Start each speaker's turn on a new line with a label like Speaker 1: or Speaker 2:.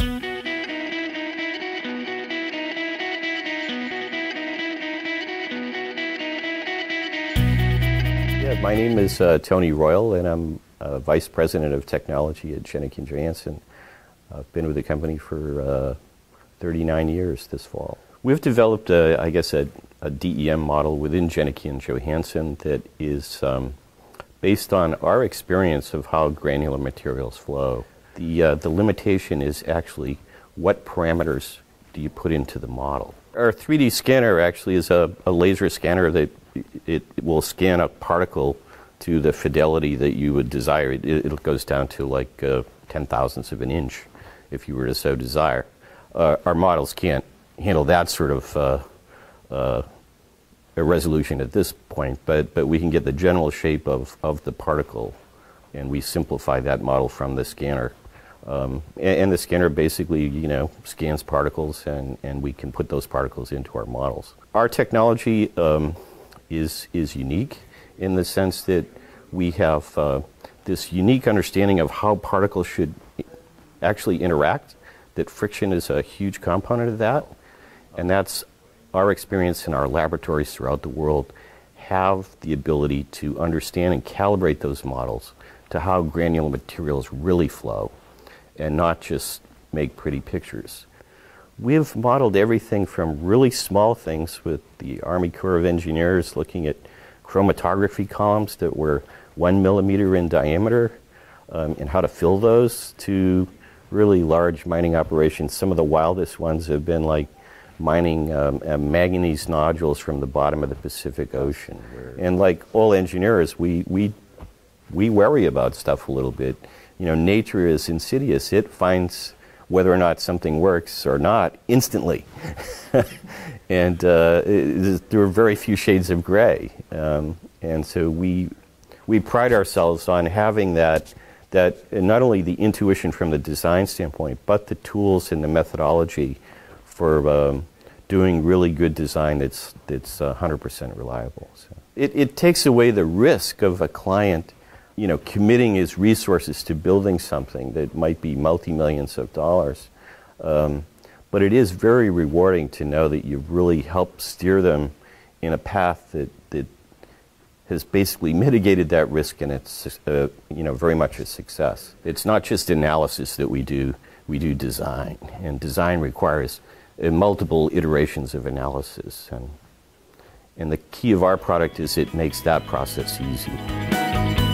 Speaker 1: Yeah, my name is uh, Tony Royal, and I'm uh, Vice President of Technology at Jenike Johanson. I've been with the company for uh, 39 years this fall. We've developed, a, I guess, a, a DEM model within Jenike and Johanson that is um, based on our experience of how granular materials flow. The, uh, the limitation is actually what parameters do you put into the model. Our 3D scanner actually is a, a laser scanner that it, it, will scan a particle to the fidelity that you would desire. It, it goes down to like uh, ten thousandths of an inch if you were to so desire. Uh, our models can't handle that sort of uh, uh, a resolution at this point, but, but we can get the general shape of, of the particle, and we simplify that model from the scanner. Um, and, and, the scanner basically, you know, scans particles, and, and we can put those particles into our models. Our technology um, is is unique in the sense that we have uh, this unique understanding of how particles should actually interact. That friction is a huge component of that, and that's our experience in our laboratories throughout the world have the ability to understand and calibrate those models to how granular materials really flow and not just make pretty pictures. We've modeled everything from really small things with the Army Corps of Engineers looking at chromatography columns that were one millimeter in diameter um, and how to fill those to really large mining operations. Some of the wildest ones have been like mining um, uh, manganese nodules from the bottom of the Pacific Ocean. And like all engineers, we, we, we worry about stuff a little bit. You know, nature is insidious. It finds whether or not something works or not instantly. and uh, it, there are very few shades of gray. Um, and so we, we pride ourselves on having that, that not only the intuition from the design standpoint, but the tools and the methodology for um, doing really good design that's that's 100% reliable. So it, it takes away the risk of a client, you know, committing his resources to building something that might be multi millions of dollars. Um, but it is very rewarding to know that you've really helped steer them in a path that, that has basically mitigated that risk and it's uh, you know very much a success. It's not just analysis that we do; we do design, and design requires uh, multiple iterations of analysis. And, and the key of our product is it makes that process easy.